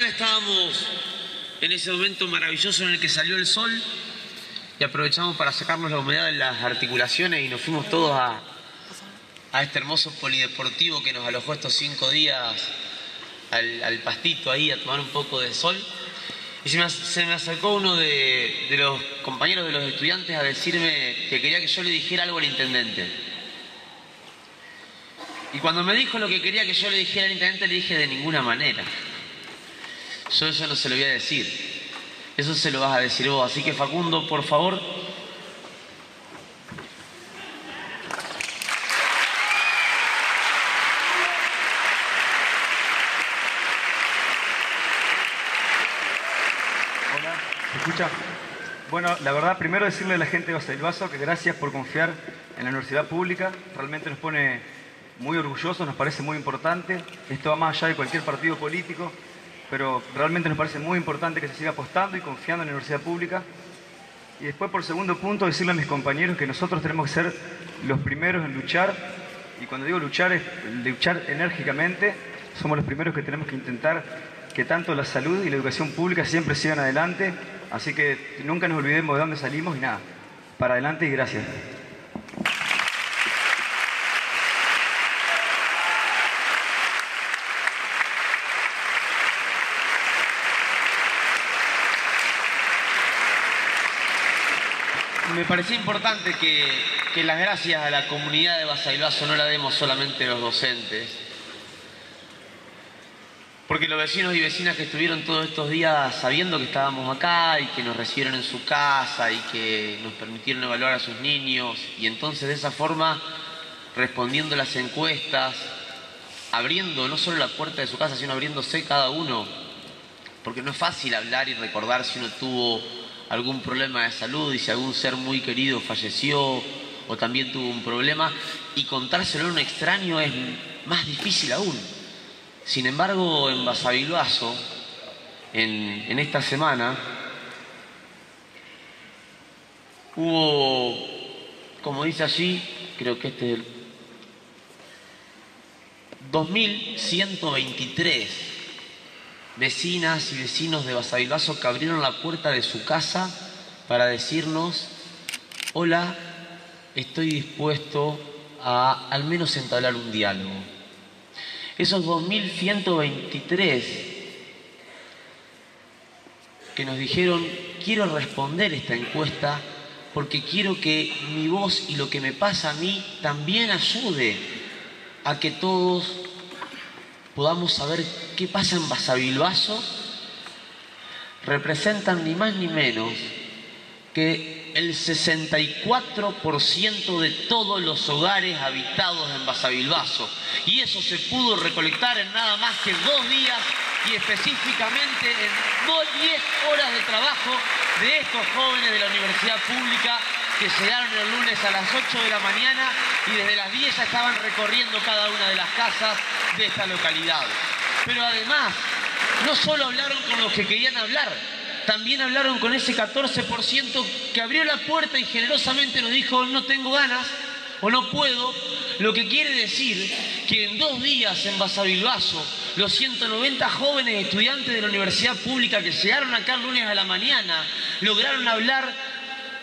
Estábamos en ese momento maravilloso en el que salió el sol y aprovechamos para sacarnos la humedad de las articulaciones y nos fuimos todos a, este hermoso polideportivo que nos alojó estos cinco días al, pastito ahí a tomar un poco de sol. Y se me, acercó uno de los compañeros de los estudiantes a decirme que quería que yo le dijera algo al intendente. Y cuando me dijo lo que quería que yo le dijera al intendente, le dije de ninguna manera. Yo eso no se lo voy a decir. Eso se lo vas a decir vos. Así que Facundo, por favor, Bueno, la verdad, primero decirle a la gente de Basavilbaso que gracias por confiar en la universidad pública. Realmente nos pone muy orgullosos, nos parece muy importante. Esto va más allá de cualquier partido político, pero realmente nos parece muy importante que se siga apostando y confiando en la universidad pública. Y después, por segundo punto, decirle a mis compañeros que nosotros tenemos que ser los primeros en luchar. Y cuando digo luchar, es luchar enérgicamente. Somos los primeros que tenemos que intentar que tanto la salud y la educación pública siempre sigan adelante Así que nunca nos olvidemos de dónde salimos y nada, para adelante y gracias. Me parecía importante que, las gracias a la comunidad de Basailbaso no la demos solamente los docentes, porque los vecinos y vecinas que estuvieron todos estos días sabiendo que estábamos acá y que nos recibieron en su casa y que nos permitieron evaluar a sus niños y entonces de esa forma respondiendo las encuestas, abriendo no solo la puerta de su casa, sino abriéndose cada uno, porque no es fácil hablar y recordar si uno tuvo algún problema de salud y si algún ser muy querido falleció o también tuvo un problema y contárselo a un extraño es más difícil aún. Sin embargo, en Basavilbaso, en, en esta semana, hubo, como dice allí, creo que este es el 2.123 vecinas y vecinos de Basavilbaso que abrieron la puerta de su casa para decirnos, hola, estoy dispuesto a al menos entablar un diálogo. Esos 2.123 que nos dijeron, quiero responder esta encuesta porque quiero que mi voz y lo que me pasa a mí también ayude a que todos podamos saber qué pasa en Basavilbaso, representan ni más ni menos que el 64% de todos los hogares habitados en Basavilbaso. Y eso se pudo recolectar en nada más que dos días y específicamente en 10 horas de trabajo de estos jóvenes de la universidad pública que llegaron el lunes a las 8 de la mañana y desde las 10 ya estaban recorriendo cada una de las casas de esta localidad. Pero además, no solo hablaron con los que querían hablar, también hablaron con ese 14% que abrió la puerta y generosamente nos dijo no tengo ganas o no puedo, lo que quiere decir que en dos días en Basavilbaso los 190 jóvenes estudiantes de la universidad pública que llegaron acá el lunes a la mañana lograron hablar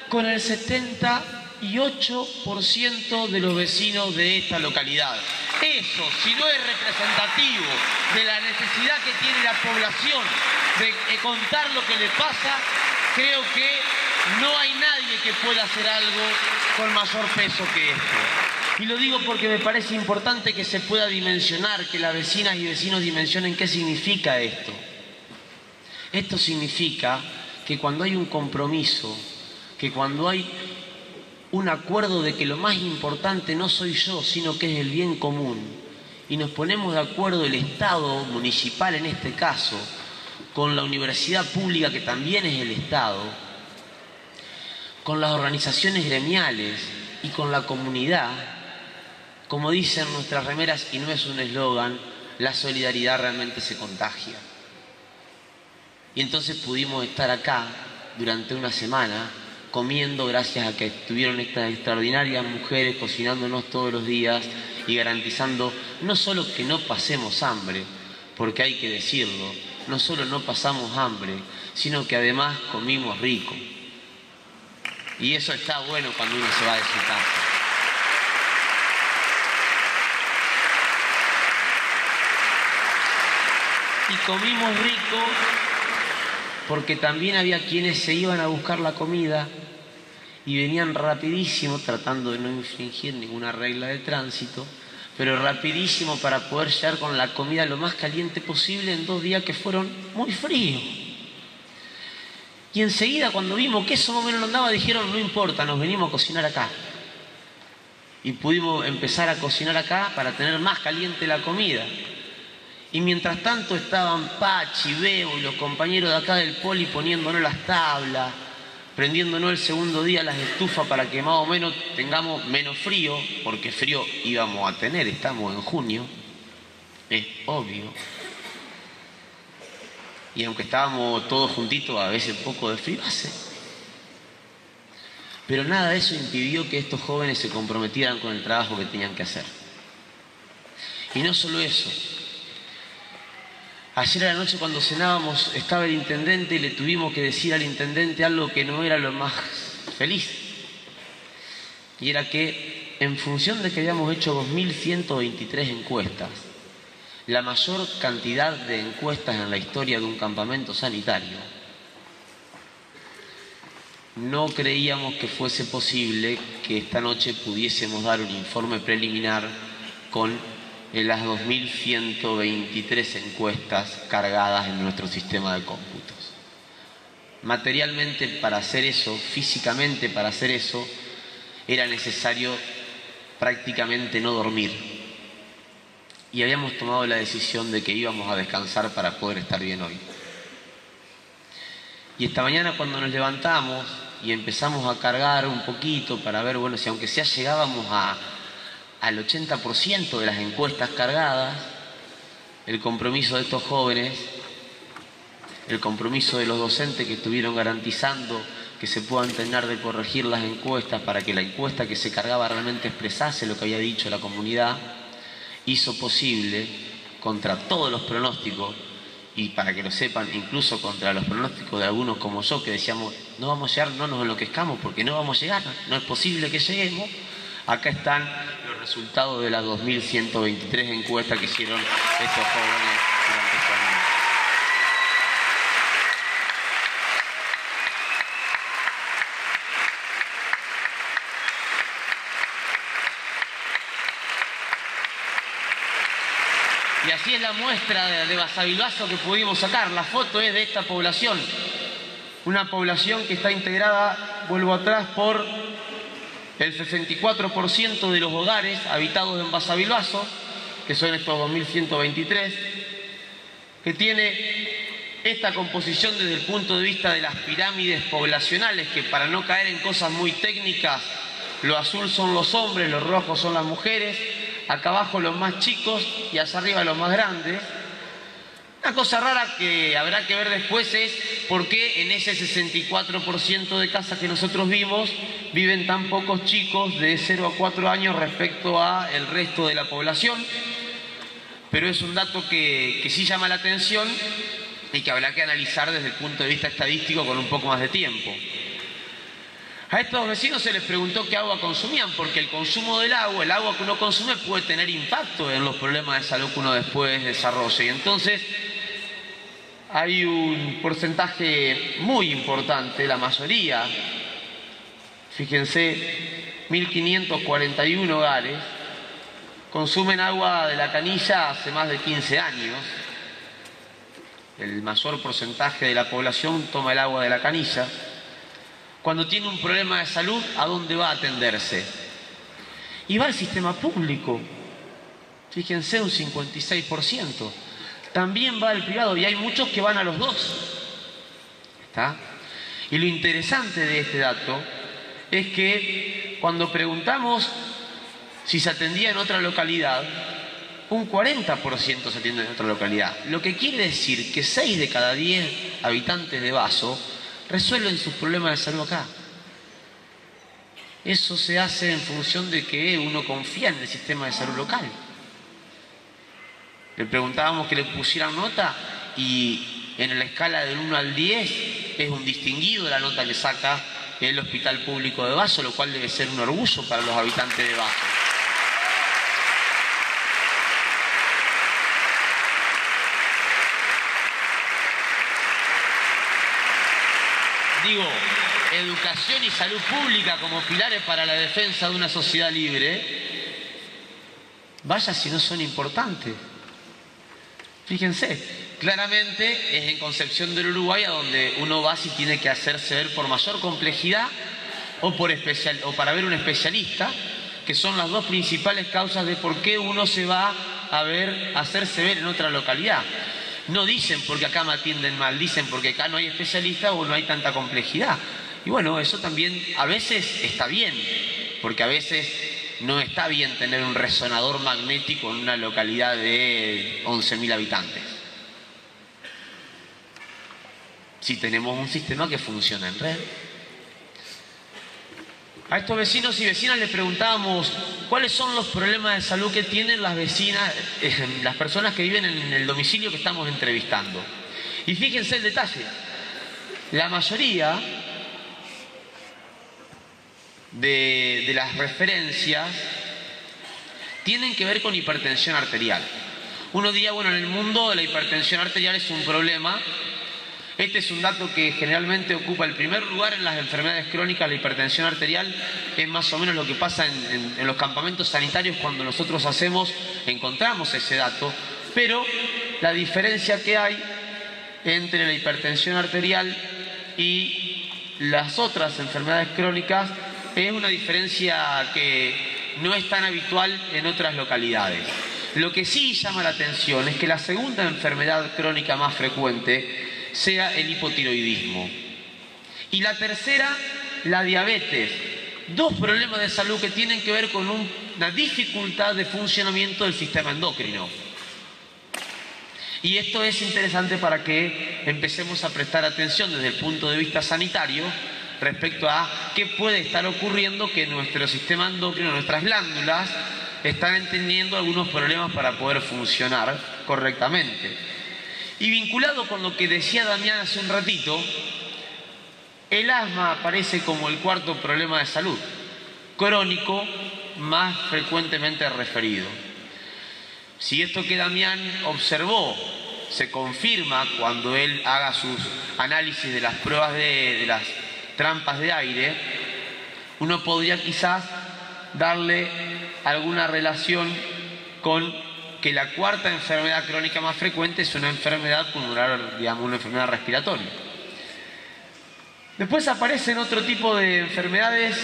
con el 78% de los vecinos de esta localidad. Eso, si no es representativo de la necesidad que tiene la población de contar lo que le pasa, creo que no hay nadie que pueda hacer algo con mayor peso que esto. Y lo digo porque me parece importante que se pueda dimensionar, que las vecinas y vecinos dimensionen qué significa esto. Esto significa que cuando hay un compromiso, que cuando hay un acuerdo de que lo más importante no soy yo, sino que es el bien común, y nos ponemos de acuerdo el Estado municipal en este caso, con la universidad pública que también es el Estado, con las organizaciones gremiales y con la comunidad, como dicen nuestras remeras y no es un eslogan, la solidaridad realmente se contagia. Y entonces pudimos estar acá durante una semana comiendo gracias a que estuvieron estas extraordinarias mujeres cocinándonos todos los días y garantizando no solo que no pasemos hambre, porque hay que decirlo, no solo no pasamos hambre, sino que además comimos rico. Y eso está bueno cuando uno se va de su casa. Y comimos rico porque también había quienes se iban a buscar la comida y venían rapidísimo tratando de no infringir ninguna regla de tránsito, pero rapidísimo para poder llegar con la comida lo más caliente posible en dos días que fueron muy fríos. Y enseguida cuando vimos que eso más o menos andaba, dijeron, no importa, nos venimos a cocinar acá. Y pudimos empezar a cocinar acá para tener más caliente la comida. Y mientras tanto estaban Pachi, Bebo y los compañeros de acá del poli poniéndonos las tablas, prendiéndonos el segundo día las estufas para que más o menos tengamos menos frío, porque frío íbamos a tener, estamos en junio, es obvio. Y aunque estábamos todos juntitos, a veces poco de frío hace. Pero nada de eso impidió que estos jóvenes se comprometieran con el trabajo que tenían que hacer. Y no solo eso, Ayer a la noche cuando cenábamos estaba el intendente y le tuvimos que decir al intendente algo que no era lo más feliz. Y era que en función de que habíamos hecho 2.123 encuestas, la mayor cantidad de encuestas en la historia de un campamento sanitario, no creíamos que fuese posible que esta noche pudiésemos dar un informe preliminar con en las 2.123 encuestas cargadas en nuestro sistema de cómputos. Materialmente para hacer eso, físicamente para hacer eso, era necesario prácticamente no dormir. Y habíamos tomado la decisión de que íbamos a descansar para poder estar bien hoy. Y esta mañana cuando nos levantamos y empezamos a cargar un poquito para ver, bueno, si aunque sea llegábamos a al 80% de las encuestas cargadas, el compromiso de estos jóvenes, el compromiso de los docentes que estuvieron garantizando que se puedan tener de corregir las encuestas para que la encuesta que se cargaba realmente expresase lo que había dicho la comunidad, hizo posible, contra todos los pronósticos, y para que lo sepan, incluso contra los pronósticos de algunos como yo, que decíamos, no vamos a llegar, no nos enloquezcamos, porque no vamos a llegar, no es posible que lleguemos, acá están resultado de las 2.123 encuestas que hicieron estos jóvenes durante este año. Y así es la muestra de Basavilbaso que pudimos sacar. La foto es de esta población. Una población que está integrada, vuelvo atrás, por el 64% de los hogares habitados en Basavilbaso, que son estos 2.123, que tiene esta composición desde el punto de vista de las pirámides poblacionales, que para no caer en cosas muy técnicas, lo azul son los hombres, los rojos son las mujeres, acá abajo los más chicos y hacia arriba los más grandes. Una cosa rara que habrá que ver después es por qué en ese 64% de casas que nosotros vimos viven tan pocos chicos de 0 a 4 años respecto a el resto de la población. Pero es un dato que, que sí llama la atención y que habrá que analizar desde el punto de vista estadístico con un poco más de tiempo. A estos vecinos se les preguntó qué agua consumían, porque el consumo del agua, el agua que uno consume puede tener impacto en los problemas de salud que uno después desarrolla. Y entonces hay un porcentaje muy importante, la mayoría, fíjense, 1.541 hogares consumen agua de la canilla hace más de 15 años. El mayor porcentaje de la población toma el agua de la canilla. Cuando tiene un problema de salud, ¿a dónde va a atenderse? Y va al sistema público. Fíjense, un 56% también va al privado y hay muchos que van a los dos. ¿Está? Y lo interesante de este dato es que cuando preguntamos si se atendía en otra localidad, un 40% se atiende en otra localidad. Lo que quiere decir que 6 de cada 10 habitantes de Vaso resuelven sus problemas de salud acá. Eso se hace en función de que uno confía en el sistema de salud local. Le preguntábamos que le pusieran nota y en la escala del 1 al 10 es un distinguido la nota que saca el Hospital Público de Vaso, lo cual debe ser un orgullo para los habitantes de Vaso. Digo, educación y salud pública como pilares para la defensa de una sociedad libre, vaya si no son importantes. Fíjense, claramente es en Concepción del Uruguay a donde uno va si tiene que hacerse ver por mayor complejidad o, por especial, o para ver un especialista, que son las dos principales causas de por qué uno se va a ver, a hacerse ver en otra localidad. No dicen porque acá me atienden mal, dicen porque acá no hay especialista o no hay tanta complejidad. Y bueno, eso también a veces está bien, porque a veces no está bien tener un resonador magnético en una localidad de 11.000 habitantes. Si tenemos un sistema que funciona en red. A estos vecinos y vecinas les preguntábamos cuáles son los problemas de salud que tienen las vecinas, eh, las personas que viven en el domicilio que estamos entrevistando. Y fíjense el detalle, la mayoría de, las referencias tienen que ver con hipertensión arterial. Uno diría, bueno, en el mundo la hipertensión arterial es un problema. Este es un dato que generalmente ocupa el primer lugar en las enfermedades crónicas, la hipertensión arterial, es más o menos lo que pasa en, los campamentos sanitarios cuando nosotros hacemos, encontramos ese dato, pero la diferencia que hay entre la hipertensión arterial y las otras enfermedades crónicas es una diferencia que no es tan habitual en otras localidades. Lo que sí llama la atención es que la segunda enfermedad crónica más frecuente sea el hipotiroidismo. Y la tercera, la diabetes. Dos problemas de salud que tienen que ver con una dificultad de funcionamiento del sistema endocrino. Y esto es interesante para que empecemos a prestar atención desde el punto de vista sanitario respecto a qué puede estar ocurriendo que nuestro sistema endocrino, nuestras glándulas, están teniendo algunos problemas para poder funcionar correctamente. Y vinculado con lo que decía Damián hace un ratito, el asma aparece como el cuarto problema de salud, crónico más frecuentemente referido. Si esto que Damián observó se confirma cuando él haga sus análisis de las pruebas de, de las trampas de aire, uno podría quizás darle alguna relación con que la cuarta enfermedad crónica más frecuente es una enfermedad pulmonar, digamos, una enfermedad respiratoria. Después aparecen otro tipo de enfermedades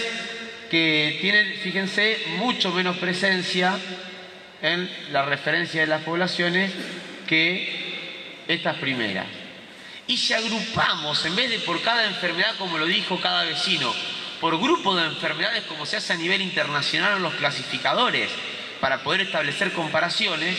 que tienen, fíjense, mucho menos presencia en la referencia de las poblaciones que estas primeras. Y si agrupamos, en vez de por cada enfermedad, como lo dijo cada vecino, por grupo de enfermedades como se hace a nivel internacional en los clasificadores, para poder establecer comparaciones,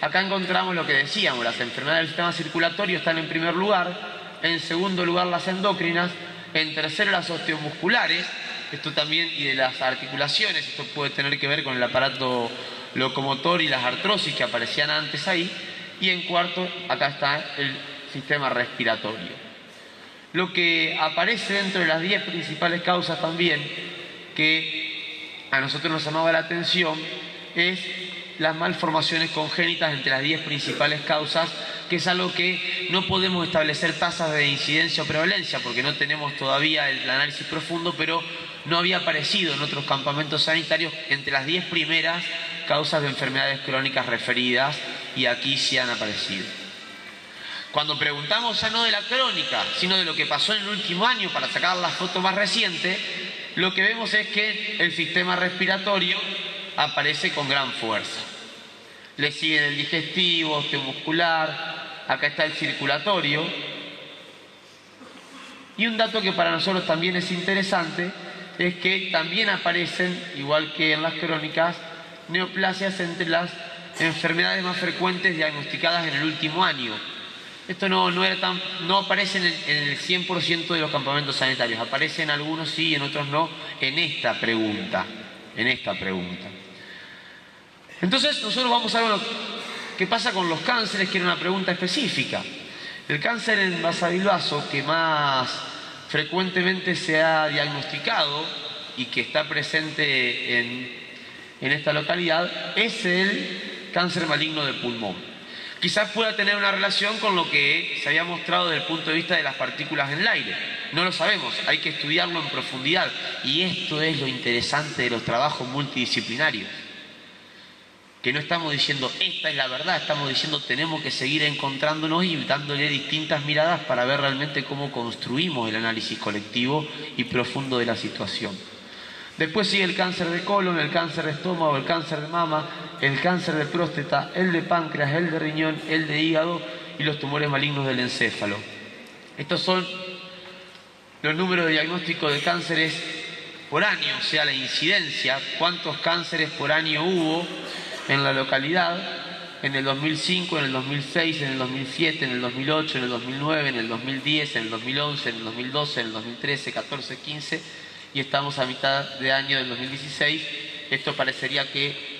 acá encontramos lo que decíamos, las enfermedades del sistema circulatorio están en primer lugar, en segundo lugar las endócrinas, en tercero las osteomusculares, esto también, y de las articulaciones, esto puede tener que ver con el aparato locomotor y las artrosis que aparecían antes ahí, y en cuarto, acá está el sistema respiratorio. Lo que aparece dentro de las 10 principales causas también, que a nosotros nos llamaba la atención, es las malformaciones congénitas entre las 10 principales causas, que es algo que no podemos establecer tasas de incidencia o prevalencia porque no tenemos todavía el análisis profundo, pero no había aparecido en otros campamentos sanitarios entre las 10 primeras causas de enfermedades crónicas referidas y aquí sí han aparecido. Cuando preguntamos ya no de la crónica, sino de lo que pasó en el último año para sacar la foto más reciente, lo que vemos es que el sistema respiratorio aparece con gran fuerza. Le siguen el digestivo, osteomuscular, acá está el circulatorio. Y un dato que para nosotros también es interesante es que también aparecen, igual que en las crónicas, neoplasias entre las enfermedades más frecuentes diagnosticadas en el último año. Esto no, no, aparece en el, en el 100% de los campamentos sanitarios, aparece en algunos sí, en otros no, en esta pregunta, en esta pregunta. Entonces nosotros vamos a ver, ¿qué pasa con los cánceres? Que era una pregunta específica. El cáncer en vasavilbaso que más frecuentemente se ha diagnosticado y que está presente en, en esta localidad es el cáncer maligno de pulmón. Quizás pueda tener una relación con lo que se había mostrado desde el punto de vista de las partículas en el aire. No lo sabemos, hay que estudiarlo en profundidad. Y esto es lo interesante de los trabajos multidisciplinarios que no estamos diciendo esta es la verdad, estamos diciendo tenemos que seguir encontrándonos y dándole distintas miradas para ver realmente cómo construimos el análisis colectivo y profundo de la situación. Después sigue el cáncer de colon, el cáncer de estómago, el cáncer de mama, el cáncer de próstata, el de páncreas, el de riñón, el de hígado y los tumores malignos del encéfalo. Estos son los números de diagnóstico de cánceres por año, o sea, la incidencia, cuántos cánceres por año hubo en la localidad en el 2005, en el 2006, en el 2007, en el 2008, en el 2009, en el 2010, en el 2011, en el 2012, en el 2013, 14, 15 y estamos a mitad de año del 2016. Esto parecería que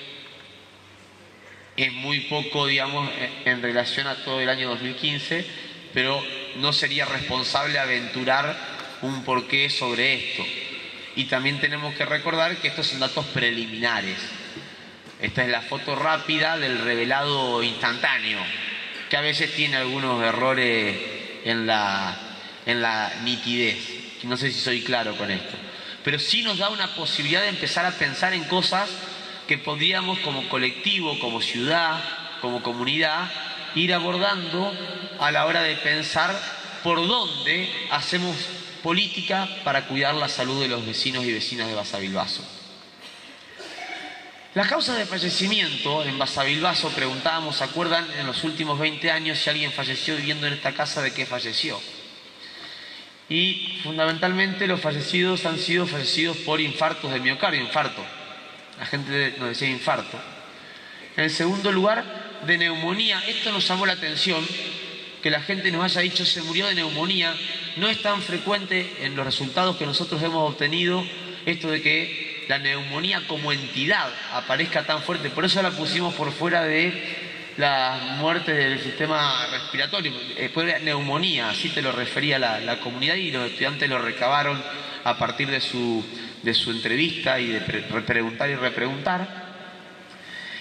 es muy poco, digamos, en relación a todo el año 2015, pero no sería responsable aventurar un porqué sobre esto. Y también tenemos que recordar que estos son datos preliminares. Esta es la foto rápida del revelado instantáneo, que a veces tiene algunos errores en la, en la nitidez. No sé si soy claro con esto. Pero sí nos da una posibilidad de empezar a pensar en cosas que podríamos como colectivo, como ciudad, como comunidad, ir abordando a la hora de pensar por dónde hacemos política para cuidar la salud de los vecinos y vecinas de Basavilbaso. Las causas de fallecimiento en Basavilbaso, preguntábamos, ¿se acuerdan en los últimos 20 años si alguien falleció viviendo en esta casa de qué falleció? Y fundamentalmente los fallecidos han sido fallecidos por infartos de miocardio, infarto. La gente nos decía infarto. En segundo lugar, de neumonía. Esto nos llamó la atención, que la gente nos haya dicho se murió de neumonía. No es tan frecuente en los resultados que nosotros hemos obtenido esto de que la neumonía como entidad aparezca tan fuerte. Por eso la pusimos por fuera de la muerte del sistema respiratorio. Después de neumonía, así te lo refería la, comunidad y los estudiantes lo recabaron a partir de su, de su entrevista y de preguntar y repreguntar.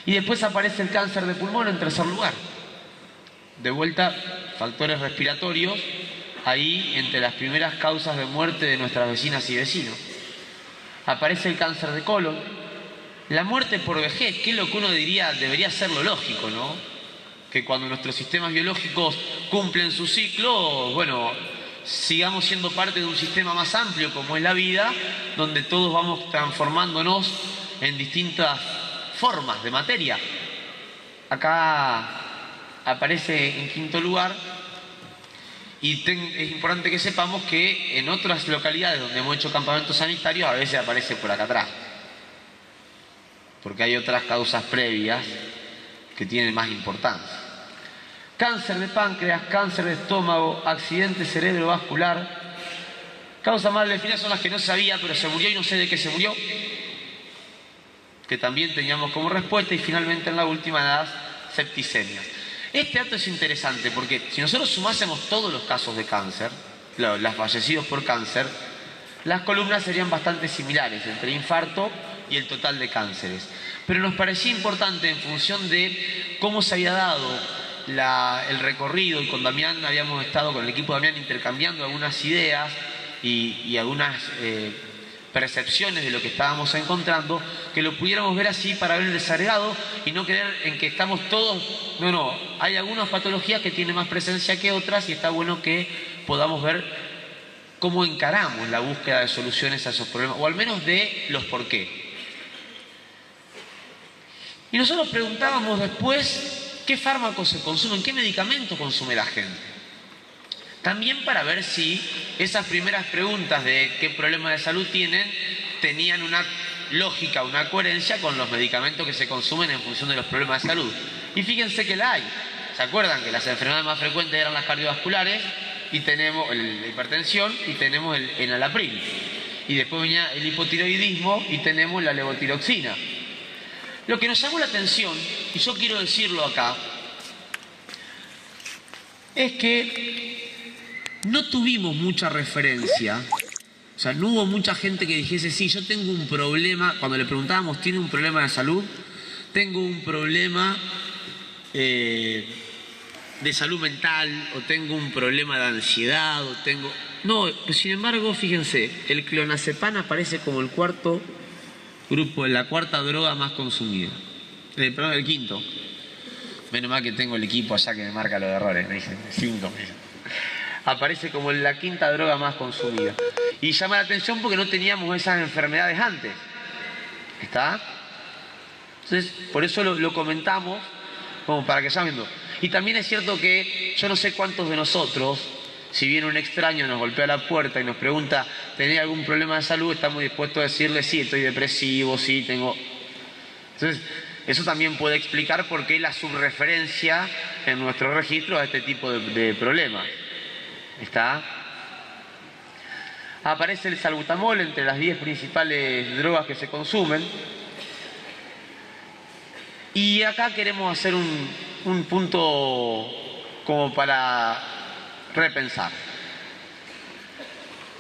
Y después aparece el cáncer de pulmón en tercer lugar. De vuelta, factores respiratorios, ahí entre las primeras causas de muerte de nuestras vecinas y vecinos aparece el cáncer de colon, la muerte por vejez, que es lo que uno diría debería ser lo lógico, ¿no? Que cuando nuestros sistemas biológicos cumplen su ciclo, bueno, sigamos siendo parte de un sistema más amplio como es la vida, donde todos vamos transformándonos en distintas formas de materia. Acá aparece en quinto lugar y es importante que sepamos que en otras localidades donde hemos hecho campamentos sanitarios a veces aparece por acá atrás. Porque hay otras causas previas que tienen más importancia. Cáncer de páncreas, cáncer de estómago, accidente cerebrovascular. Causas más definidas son las que no sabía, pero se murió y no sé de qué se murió. Que también teníamos como respuesta. Y finalmente en la última las septicemias. Este dato es interesante porque si nosotros sumásemos todos los casos de cáncer, los fallecidos por cáncer, las columnas serían bastante similares entre infarto y el total de cánceres. Pero nos parecía importante en función de cómo se había dado el recorrido y con Damián habíamos estado con el equipo de Damián intercambiando algunas ideas y, algunas eh, percepciones de lo que estábamos encontrando, que lo pudiéramos ver así para ver el desarregado y no creer en que estamos todos, no, no, hay algunas patologías que tienen más presencia que otras y está bueno que podamos ver cómo encaramos la búsqueda de soluciones a esos problemas, o al menos de los por qué. Y nosotros preguntábamos después qué fármacos se consumen, qué medicamentos consume la gente. También para ver si esas primeras preguntas de qué problemas de salud tienen tenían una lógica, una coherencia con los medicamentos que se consumen en función de los problemas de salud. Y fíjense que la hay. ¿Se acuerdan que las enfermedades más frecuentes eran las cardiovasculares y tenemos la hipertensión y tenemos el enalapril? Y después venía el hipotiroidismo y tenemos la levotiroxina. Lo que nos llamó la atención, y yo quiero decirlo acá, es que no tuvimos mucha referencia, o sea, no hubo mucha gente que dijese, sí, yo tengo un problema, cuando le preguntábamos, ¿tiene un problema de salud? Tengo un problema eh, de salud mental, o tengo un problema de ansiedad, o tengo... No, sin embargo, fíjense, el clonazepam aparece como el cuarto grupo, la cuarta droga más consumida. Eh, perdón, el quinto. Menos mal que tengo el equipo allá que me marca los errores, me dicen, cinco. Aparece como la quinta droga más consumida. Y llama la atención porque no teníamos esas enfermedades antes. ¿Está? Entonces, por eso lo, comentamos, como para que viendo. Y también es cierto que yo no sé cuántos de nosotros, si viene un extraño, nos golpea la puerta y nos pregunta, ¿tenía algún problema de salud? Estamos dispuestos a decirle, sí, estoy depresivo, sí, tengo... Entonces, eso también puede explicar por qué la subreferencia en nuestro registro a este tipo de, de problemas. ¿Está? Aparece el salbutamol entre las 10 principales drogas que se consumen. Y acá queremos hacer un punto como para repensar.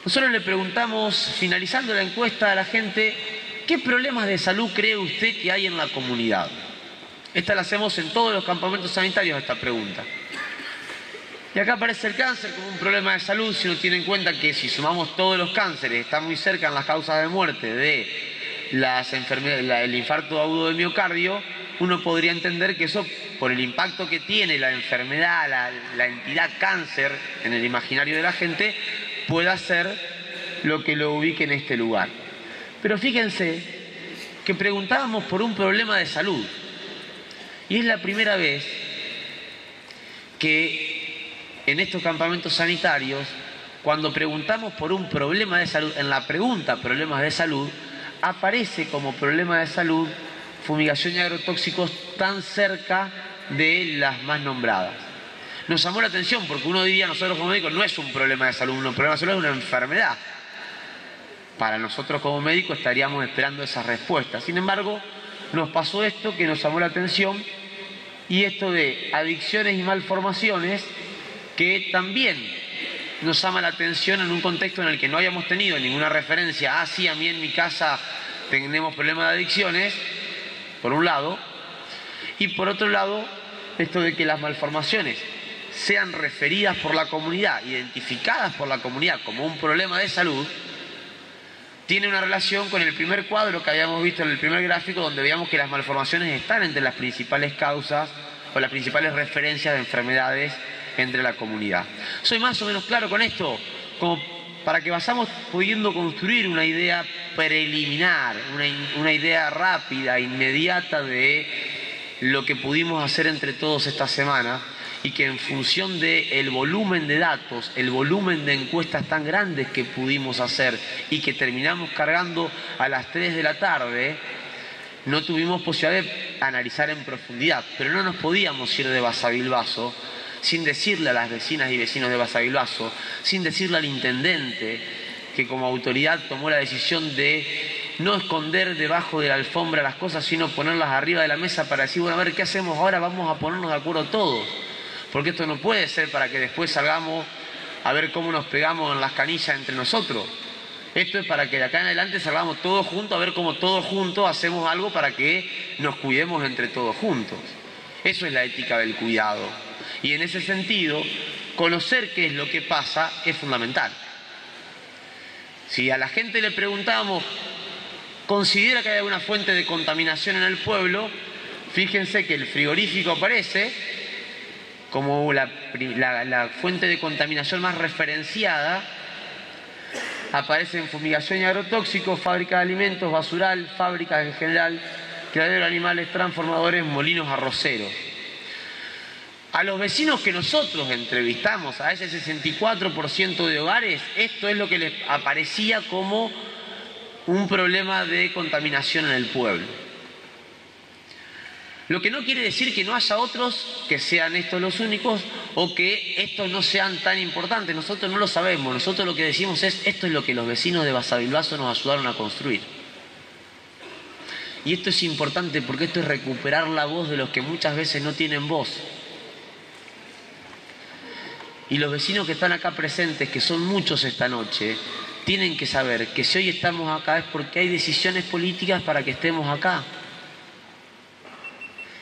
Nosotros le preguntamos, finalizando la encuesta a la gente, ¿qué problemas de salud cree usted que hay en la comunidad? Esta la hacemos en todos los campamentos sanitarios, esta pregunta. Y acá aparece el cáncer como un problema de salud si uno tiene en cuenta que si sumamos todos los cánceres, está muy cerca en las causas de muerte de las enfermedades, el infarto agudo de miocardio, uno podría entender que eso, por el impacto que tiene la enfermedad, la, entidad cáncer en el imaginario de la gente, pueda ser lo que lo ubique en este lugar. Pero fíjense que preguntábamos por un problema de salud. Y es la primera vez que en estos campamentos sanitarios, cuando preguntamos por un problema de salud, en la pregunta problemas de salud, aparece como problema de salud fumigación y agrotóxicos tan cerca de las más nombradas. Nos llamó la atención porque uno diría, nosotros como médicos, no es un problema de salud, un problema de salud es una enfermedad. Para nosotros como médicos estaríamos esperando esa respuesta. Sin embargo, nos pasó esto que nos llamó la atención y esto de adicciones y malformaciones que también nos llama la atención en un contexto en el que no hayamos tenido ninguna referencia, ah, sí, a mí en mi casa tenemos problemas de adicciones, por un lado, y por otro lado, esto de que las malformaciones sean referidas por la comunidad, identificadas por la comunidad como un problema de salud, tiene una relación con el primer cuadro que habíamos visto en el primer gráfico, donde veíamos que las malformaciones están entre las principales causas o las principales referencias de enfermedades entre la comunidad. Soy más o menos claro con esto, como para que vayamos pudiendo construir una idea preliminar, una, idea rápida, inmediata de lo que pudimos hacer entre todos esta semana y que en función del volumen de datos, el volumen de encuestas tan grandes que pudimos hacer y que terminamos cargando a las 3 de la tarde, no tuvimos posibilidad de analizar en profundidad, pero no nos podíamos ir de Basavilbaso sin decirle a las vecinas y vecinos de Basavilbaso, sin decirle al intendente que como autoridad tomó la decisión de no esconder debajo de la alfombra las cosas, sino ponerlas arriba de la mesa para decir, bueno, a ver, ¿qué hacemos ahora? Vamos a ponernos de acuerdo todos. Porque esto no puede ser para que después salgamos a ver cómo nos pegamos en las canillas entre nosotros. Esto es para que de acá en adelante salgamos todos juntos a ver cómo todos juntos hacemos algo para que nos cuidemos entre todos juntos. Eso es la ética del cuidado. Y en ese sentido, conocer qué es lo que pasa es fundamental. Si a la gente le preguntamos, ¿considera que hay alguna fuente de contaminación en el pueblo? Fíjense que el frigorífico aparece como la, fuente de contaminación más referenciada. Aparece en fumigación y agrotóxicos, fábrica de alimentos, basural, fábricas en general, criadero de animales, transformadores, molinos arroceros. A los vecinos que nosotros entrevistamos, a ese 64% de hogares, esto es lo que les aparecía como un problema de contaminación en el pueblo. Lo que no quiere decir que no haya otros que sean estos los únicos o que estos no sean tan importantes. Nosotros no lo sabemos. Nosotros lo que decimos es esto es lo que los vecinos de Basavilbaso nos ayudaron a construir. Y esto es importante porque esto es recuperar la voz de los que muchas veces no tienen voz. Y los vecinos que están acá presentes, que son muchos esta noche, tienen que saber que si hoy estamos acá es porque hay decisiones políticas para que estemos acá.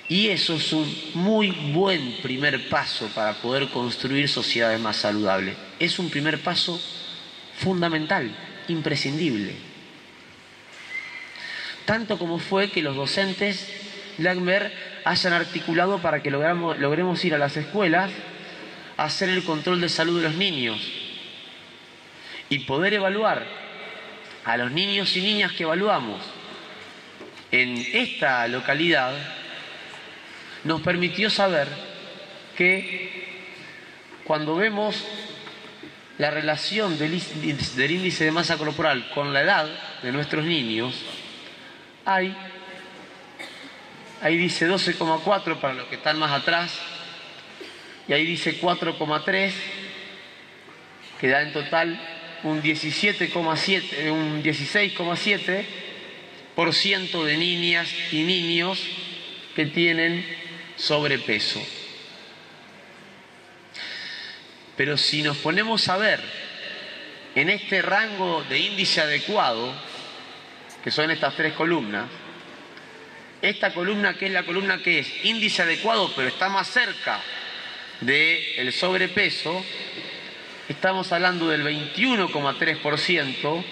Y eso es un muy buen primer paso para poder construir sociedades más saludables. Es un primer paso fundamental, imprescindible. Tanto como fue que los docentes Lagmer hayan articulado para que logremos ir a las escuelas hacer el control de salud de los niños y poder evaluar a los niños y niñas que evaluamos en esta localidad nos permitió saber que cuando vemos la relación del, índice de masa corporal con la edad de nuestros niños, hay, ahí dice 12,4 para los que están más atrás, y ahí dice 4,3, que da en total un 17,7, un 16,7% de niñas y niños que tienen sobrepeso. Pero si nos ponemos a ver en este rango de índice adecuado, que son estas tres columnas, esta columna que es la columna que es índice adecuado, pero está más cerca del sobrepeso, estamos hablando del 21,3%,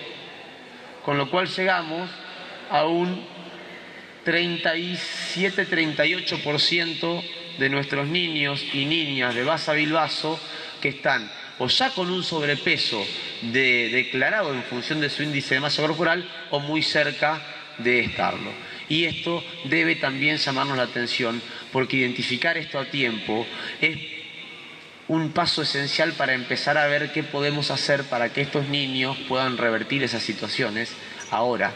con lo cual llegamos a un 37-38% de nuestros niños y niñas de Basa Bilbaso que están o ya con un sobrepeso declarado en función de su índice de masa corporal o muy cerca de estarlo. Y esto debe también llamarnos la atención porque identificar esto a tiempo es un paso esencial para empezar a ver qué podemos hacer para que estos niños puedan revertir esas situaciones ahora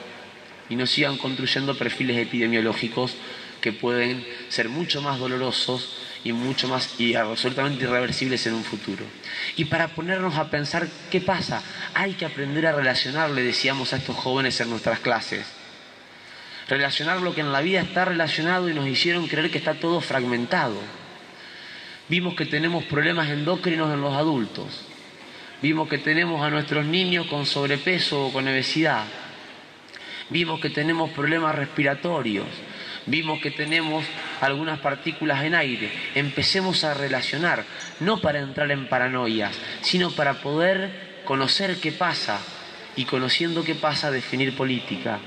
y no sigan construyendo perfiles epidemiológicos que pueden ser mucho más dolorosos y mucho más y absolutamente irreversibles en un futuro. Y para ponernos a pensar qué pasa, hay que aprender a relacionar, le decíamos a estos jóvenes en nuestras clases. Relacionar lo que en la vida está relacionado y nos hicieron creer que está todo fragmentado. Vimos que tenemos problemas endócrinos en los adultos. Vimos que tenemos a nuestros niños con sobrepeso o con obesidad vimos que tenemos problemas respiratorios, vimos que tenemos algunas partículas en aire. Empecemos a relacionar, no para entrar en paranoias, sino para poder conocer qué pasa y conociendo qué pasa definir política.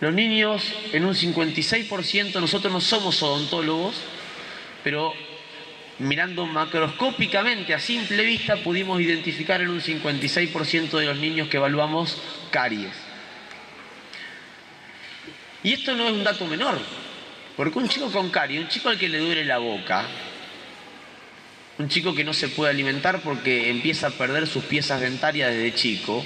Los niños en un 56%, nosotros no somos odontólogos, pero mirando macroscópicamente a simple vista pudimos identificar en un 56% de los niños que evaluamos caries. Y esto no es un dato menor, porque un chico con caries, un chico al que le duele la boca, un chico que no se puede alimentar porque empieza a perder sus piezas dentarias desde chico,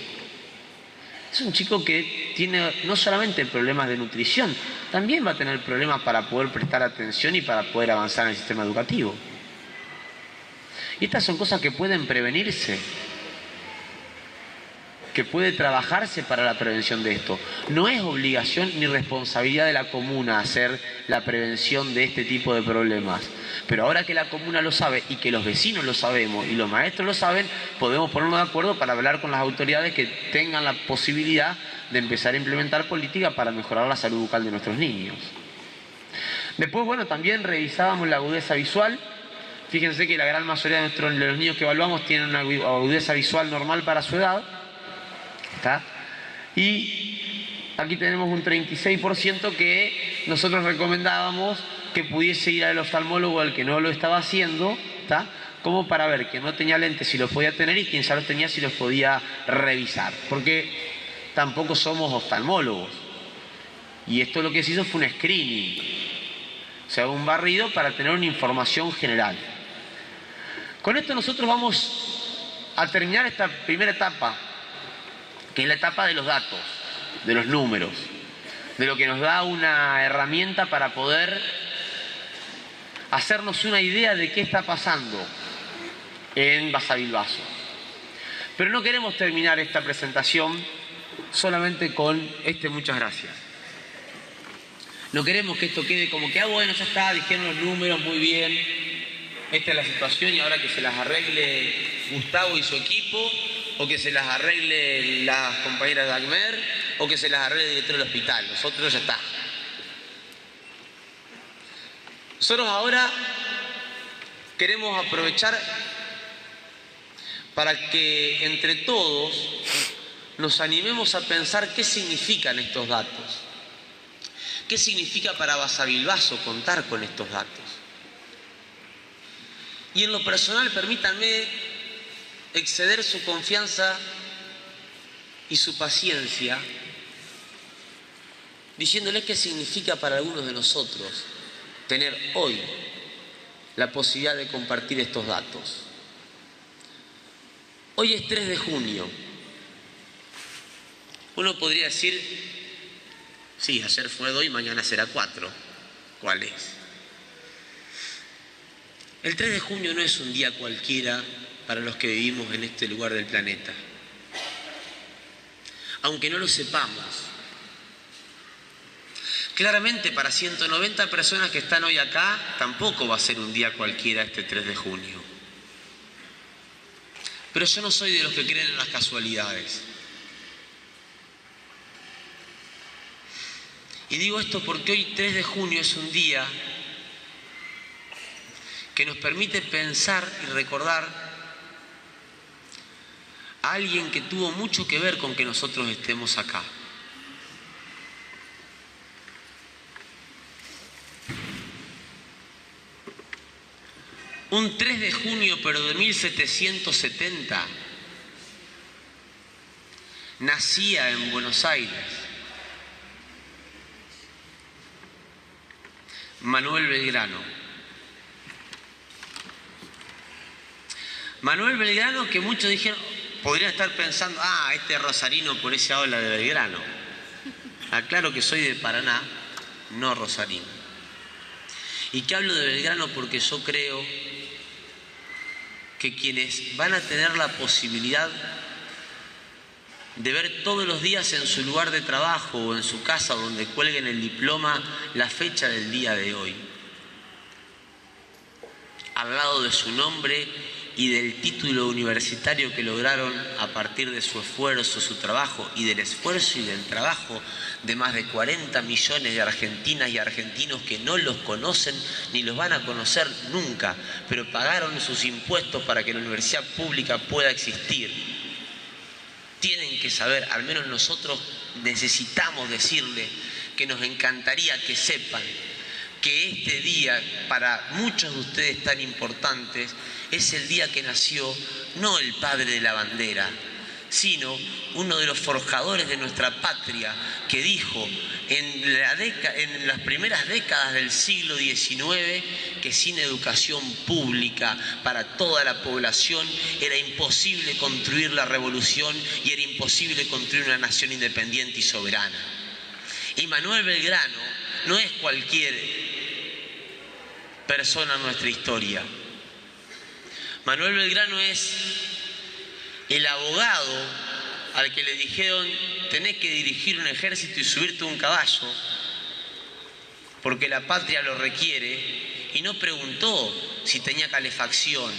es un chico que tiene no solamente problemas de nutrición, también va a tener problemas para poder prestar atención y para poder avanzar en el sistema educativo. Y estas son cosas que pueden prevenirse que puede trabajarse para la prevención de esto. No es obligación ni responsabilidad de la comuna hacer la prevención de este tipo de problemas. Pero ahora que la comuna lo sabe y que los vecinos lo sabemos y los maestros lo saben, podemos ponernos de acuerdo para hablar con las autoridades que tengan la posibilidad de empezar a implementar políticas para mejorar la salud bucal de nuestros niños. Después, bueno, también revisábamos la agudeza visual. Fíjense que la gran mayoría de, nuestros, de los niños que evaluamos tienen una agudeza visual normal para su edad y aquí tenemos un 36% que nosotros recomendábamos que pudiese ir al oftalmólogo al que no lo estaba haciendo, ¿está? como para ver que no tenía lentes si los podía tener y quien ya los tenía si los podía revisar, porque tampoco somos oftalmólogos. Y esto lo que se hizo fue un screening, o sea, un barrido para tener una información general. Con esto nosotros vamos a terminar esta primera etapa que es la etapa de los datos, de los números, de lo que nos da una herramienta para poder hacernos una idea de qué está pasando en Basavilbaso. Pero no queremos terminar esta presentación solamente con este muchas gracias. No queremos que esto quede como que, ah, bueno, ya está, dijeron los números muy bien. esta es la situación y ahora que se las arregle Gustavo y su equipo, o que se las arregle las compañeras de Agmer, o que se las arregle el director del hospital. Nosotros ya está. Nosotros ahora queremos aprovechar para que entre todos nos animemos a pensar qué significan estos datos. ¿Qué significa para Basavilbaso contar con estos datos? Y en lo personal, permítanme exceder su confianza y su paciencia, diciéndoles qué significa para algunos de nosotros tener hoy la posibilidad de compartir estos datos. Hoy es 3 de junio. Uno podría decir, sí, ayer fue 2 y mañana será 4. ¿Cuál es? El 3 de junio no es un día cualquiera para los que vivimos en este lugar del planeta. Aunque no lo sepamos. Claramente para 190 personas que están hoy acá, tampoco va a ser un día cualquiera este 3 de junio. Pero yo no soy de los que creen en las casualidades. Y digo esto porque hoy 3 de junio es un día que nos permite pensar y recordar a alguien que tuvo mucho que ver con que nosotros estemos acá. Un 3 de junio, pero de 1770, nacía en Buenos Aires Manuel Belgrano. Manuel Belgrano que muchos dijeron, podrían estar pensando, ah, este rosarino por esa ola de Belgrano. Aclaro que soy de Paraná, no rosarino. Y que hablo de Belgrano porque yo creo que quienes van a tener la posibilidad de ver todos los días en su lugar de trabajo o en su casa donde cuelguen el diploma la fecha del día de hoy, al lado de su nombre y del título universitario que lograron a partir de su esfuerzo, su trabajo y del esfuerzo y del trabajo de más de 40 millones de argentinas y argentinos que no los conocen ni los van a conocer nunca, pero pagaron sus impuestos para que la universidad pública pueda existir. Tienen que saber, al menos nosotros necesitamos decirle que nos encantaría que sepan que este día, para muchos de ustedes tan importantes, es el día que nació no el padre de la bandera, sino uno de los forjadores de nuestra patria que dijo en, la en, las primeras décadas del siglo XIX que sin educación pública para toda la población era imposible construir la revolución y era imposible construir una nación independiente y soberana. Y Manuel Belgrano no es cualquier persona en nuestra historia. Manuel Belgrano es el abogado al que le dijeron tenés que dirigir un ejército y subirte un caballo porque la patria lo requiere y no preguntó si tenía calefacción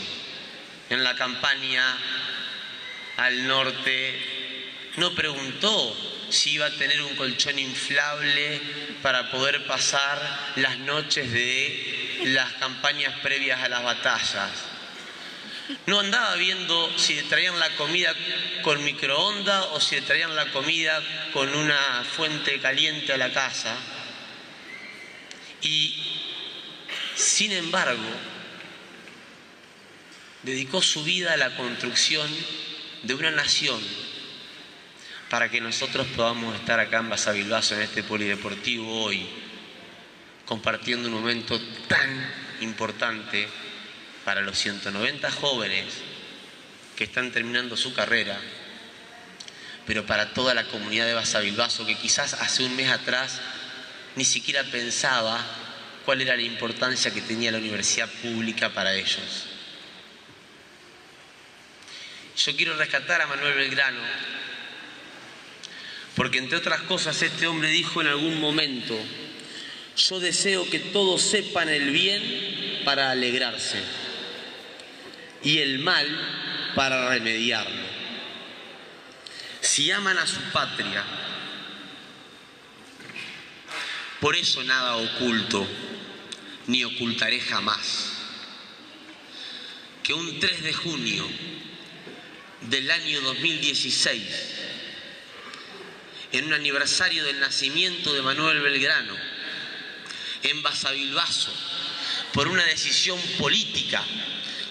en la campaña al norte, no preguntó si iba a tener un colchón inflable para poder pasar las noches de las campañas previas a las batallas. No andaba viendo si le traían la comida con microondas o si le traían la comida con una fuente caliente a la casa. Y, sin embargo, dedicó su vida a la construcción de una nación para que nosotros podamos estar acá en Basavilbaso, en este polideportivo hoy compartiendo un momento tan importante para los 190 jóvenes que están terminando su carrera, pero para toda la comunidad de Basavilbaso que quizás hace un mes atrás ni siquiera pensaba cuál era la importancia que tenía la universidad pública para ellos. Yo quiero rescatar a Manuel Belgrano, porque entre otras cosas este hombre dijo en algún momento, yo deseo que todos sepan el bien para alegrarse. Y el mal para remediarlo. Si aman a su patria, por eso nada oculto, ni ocultaré jamás, que un 3 de junio del año 2016, en un aniversario del nacimiento de Manuel Belgrano, en Basavilbaso, por una decisión política,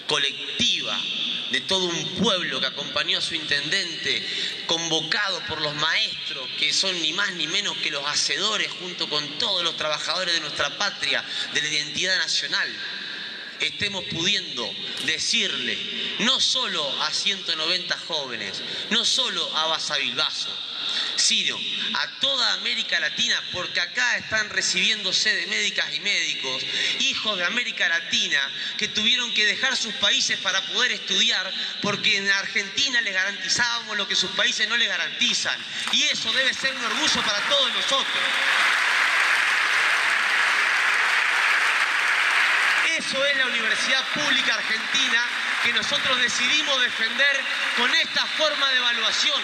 colectiva, de todo un pueblo que acompañó a su intendente, convocado por los maestros, que son ni más ni menos que los hacedores, junto con todos los trabajadores de nuestra patria, de la identidad nacional, estemos pudiendo decirle, no solo a 190 jóvenes, no solo a Basavilbaso, sino a toda América Latina, porque acá están recibiendo sede médicas y médicos, hijos de América Latina, que tuvieron que dejar sus países para poder estudiar, porque en Argentina les garantizábamos lo que sus países no les garantizan. Y eso debe ser un orgullo para todos nosotros. Eso es la Universidad Pública Argentina que nosotros decidimos defender con esta forma de evaluación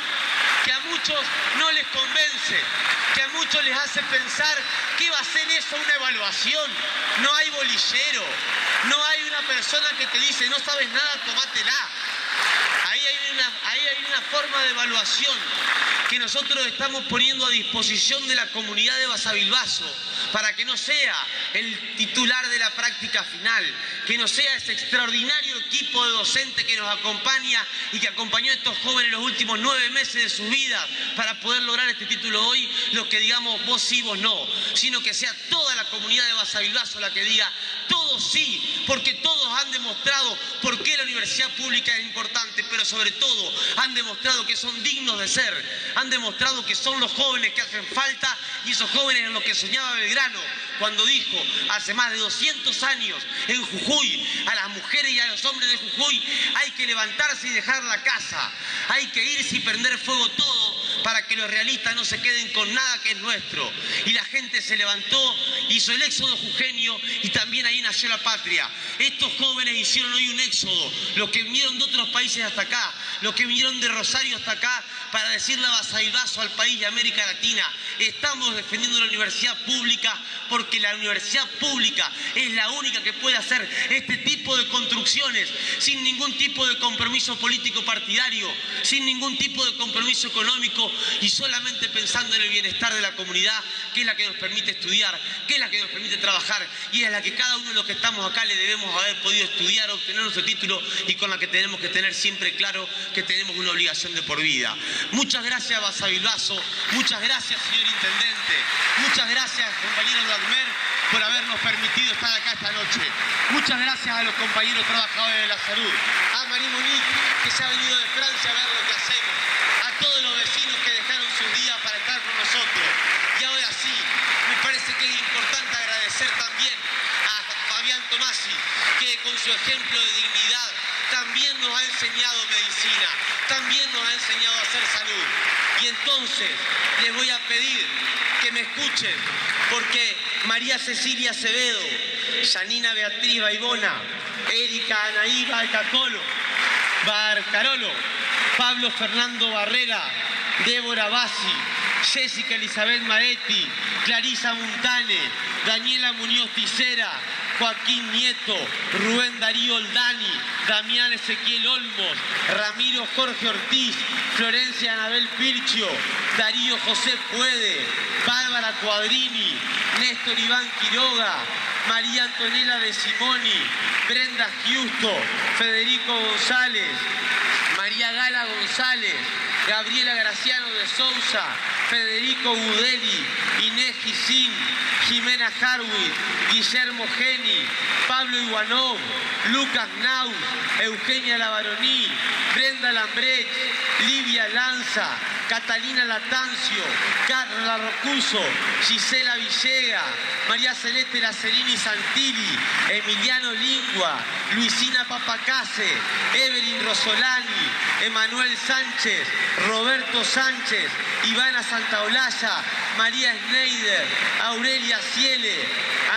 que a muchos no les convence, que a muchos les hace pensar que va a ser eso una evaluación. No hay bolillero, no hay una persona que te dice, no sabes nada, tomátela. Ahí hay una, ahí hay una forma de evaluación que nosotros estamos poniendo a disposición de la comunidad de Basavilbaso para que no sea el titular de la práctica final, que no sea ese extraordinario equipo de docentes que nos acompaña y que acompañó a estos jóvenes los últimos nueve meses de su vida para poder lograr este título hoy, lo que digamos vos sí, vos no, sino que sea toda la comunidad de Basavilbaso la que diga todos sí, porque todos han demostrado por qué la universidad pública es importante, pero sobre todo han demostrado que son dignos de ser, han demostrado que son los jóvenes que hacen falta y esos jóvenes en los que soñaba Belgrano cuando dijo hace más de 200 años en Jujuy a las mujeres y a los hombres de Jujuy hay que levantarse y dejar la casa, hay que irse y prender fuego todo para que los realistas no se queden con nada que es nuestro. Y la gente se levantó, hizo el éxodo jujeño y también ahí nació la patria. Estos jóvenes hicieron hoy un éxodo, los que vinieron de otros países hasta acá, los que vinieron de Rosario hasta acá para decirle a vasailazo al país de América Latina, estamos defendiendo la universidad pública porque la universidad pública es la única que puede hacer este tipo de construcciones sin ningún tipo de compromiso político partidario, sin ningún tipo de compromiso económico y solamente pensando en el bienestar de la comunidad, que es la que nos permite estudiar, que es la que nos permite trabajar y es la que cada uno de los que estamos acá le debemos haber podido estudiar, obtener nuestro título y con la que tenemos que tener siempre claro que tenemos una obligación de por vida. Muchas gracias, Basavilbaso, muchas gracias, señor Intendente, muchas gracias, compañeros de por habernos permitido estar acá esta noche. Muchas gracias a los compañeros trabajadores de la salud, a María Monique, que se ha venido de Francia a ver lo que hacemos, a todos los vecinos que dejaron sus días para estar con nosotros. Y ahora sí, me parece que es importante agradecer también a Fabián Tomasi, que con su ejemplo de dignidad también nos ha enseñado medicina, también nos ha enseñado a hacer salud. Y entonces les voy a pedir que me escuchen, porque María Cecilia Acevedo, Janina Beatriz Baibona, Erika Anaíba Alcacolo, Barcarolo, Pablo Fernando Barrera, Débora Bassi, Jessica Elizabeth Maetti, Clarisa Montane, Daniela Muñoz Ticera, Joaquín Nieto, Rubén Darío Oldani, Damián Ezequiel Olmos, Ramiro Jorge Ortiz, Florencia Anabel Pirchio, Darío José Puede, Bárbara Cuadrini, Néstor Iván Quiroga, María Antonella de Simoni, Brenda Giusto, Federico González, María Gala González, Gabriela Graciano de Sousa, Federico Budeli, Inés Gisín, Jimena Harwick, Guillermo Geni, Pablo Iguanov, Lucas Naus, Eugenia Lavaroní, Brenda Lambrecht, Livia Lanza, Catalina Latancio, Carla Rocuso, Gisela Villega, María Celeste Lacerini Santilli, Emiliano Lingua, Luisina Papacase, Evelyn Rosolani, Emanuel Sánchez, Roberto Sánchez, Ivana Santaolalla, María Schneider, Aurelia Ciele,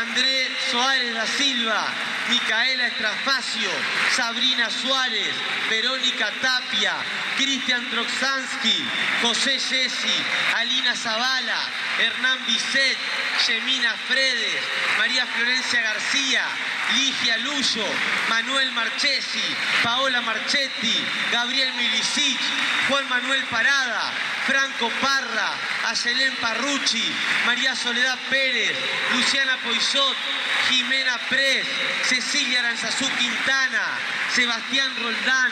Andrés Soares da Silva, Micaela Estrafacio, Sabrina Suárez, Verónica Tapia, Cristian Troxansky, José Cesi, Alina Zavala, Hernán Bisset, Yemina Fredes, María Florencia García, Ligia Luyo, Manuel Marchesi, Paola Marchetti, Gabriel Milicic, Juan Manuel Parada, Franco Parra, Acelén Parrucci, María Soledad Pérez, Luciana Poisot, Jimena Pres, Cecilia Aranzazú Quintana, Sebastián Roldán,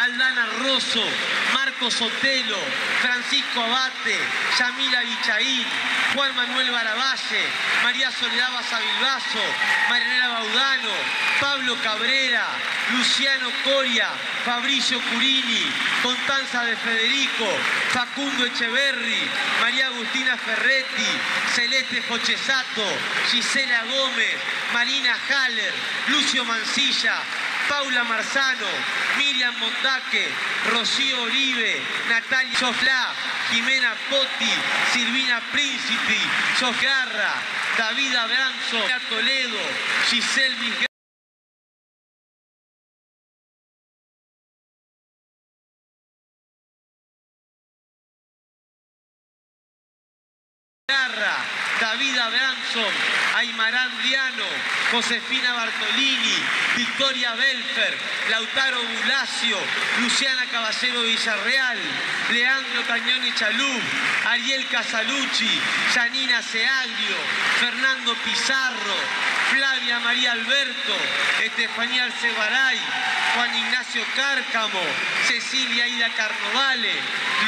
Aldana Rosso, Marco Sotelo, Francisco Abate, Yamila Bichaín, Juan Manuel Baravalle, María Soledad Basavilbaso, Marianela Baudano, Pablo Cabrera, Luciano Coria, Fabricio Curini, Constanza de Federico, Facundo Echeverri, María Agustina Ferretti, Celeste Fochesato, Gisela Gómez, Marina Haller, Lucio Mancilla, Paula Marzano, Miriam Montaque, Rocío Olive, Natalia Soflá, Jimena Potti, Silvina Príncipe, Sofgarra, David Abranzo, Toledo, Giselle Miguel. David Abranson, Aymarán Diano, Josefina Bartolini, Victoria Belfer, Lautaro Bulacio, Luciana Caballero Villarreal, Leandro Cañoni Chalú, Ariel Casalucci, Janina Seaglio, Fernando Pizarro, Flavia María Alberto, Estefanía Alcebaray, Juan Ignacio Cárcamo, Cecilia Ida Carnovale,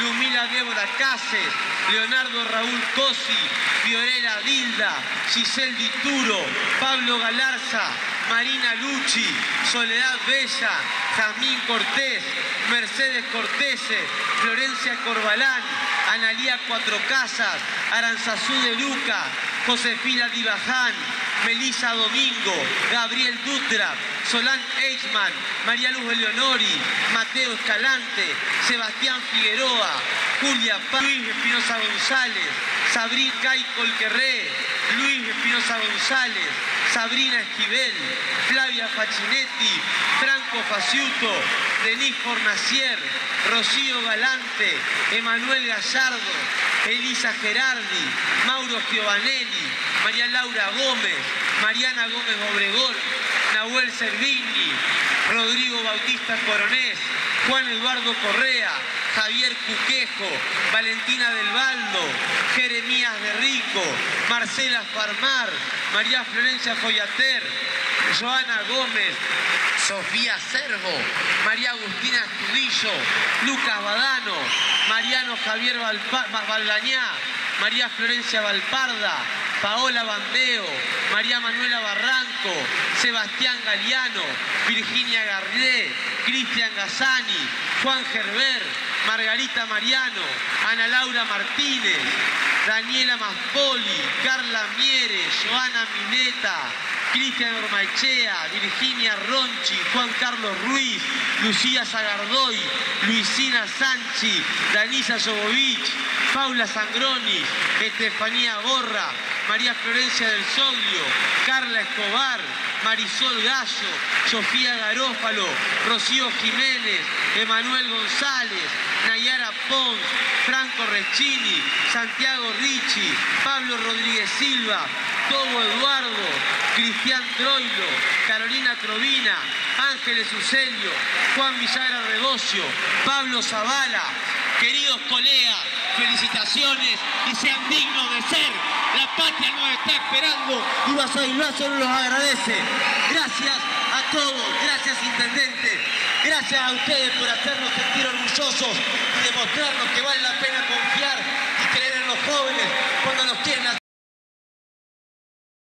Lumila Débora Cases, Leonardo Raúl Cosi, Fiorella Dilda, Giselle Dituro, Pablo Galarza, Marina Lucci, Soledad Bella, Jamín Cortés, Mercedes Cortese, Florencia Corbalán, Analía Cuatro Casas, Aranzazú de Luca, Josefina Dibaján, Melisa Domingo, Gabriel Dutra, Solán Eichmann, María Luz Leonori, Mateo Escalante, Sebastián Figueroa, Julia Paz, Luis Espinosa González, Sabrina Cay Colquerré, Luis Espinosa González, Sabrina Esquivel, Flavia Facinetti, Franco Faciuto, Denis Fornacier, Rocío Galante, Emanuel Gallardo, Elisa Gerardi, Mauro Giovanelli, María Laura Gómez, Mariana Gómez Obregón, Nahuel Servini, Rodrigo Bautista Coronés, Juan Eduardo Correa, Javier Cuquejo, Valentina del Baldo, Jeremías de Rico, Marcela Farmar, María Florencia Foyater, Joana Gómez, Sofía Servo, María Agustina Estudillo, Lucas Badano, Mariano Javier Valdañá, María Florencia Valparda, Paola Bandeo, María Manuela Barranco, Sebastián Galeano, Virginia Garré, Cristian Gazzani, Juan Gerber, Margarita Mariano, Ana Laura Martínez, Daniela Maspoli, Carla Mieres, Joana Mineta, Cristian Ormaechea, Virginia Ronchi, Juan Carlos Ruiz, Lucía Zagardoy, Luisina Sanchi, Danisa Sobovich, Paula Sangroni, Estefanía Borra, María Florencia del Soglio, Carla Escobar, Marisol Gallo, Sofía Garófalo, Rocío Jiménez, Emanuel González, Nayara Pons, Franco Rechini, Santiago Ricci, Pablo Rodríguez Silva, Tobo Eduardo, Cristian Troilo, Carolina Trovina, Ángeles Ucelio, Juan Villagra Regocio, Pablo Zavala, Queridos colegas, felicitaciones y sean dignos de ser. La patria nos está esperando y Basay Lazo nos los agradece. Gracias a todos, gracias Intendente, gracias a ustedes por hacernos sentir orgullosos y demostrarnos que vale la pena confiar y creer en los jóvenes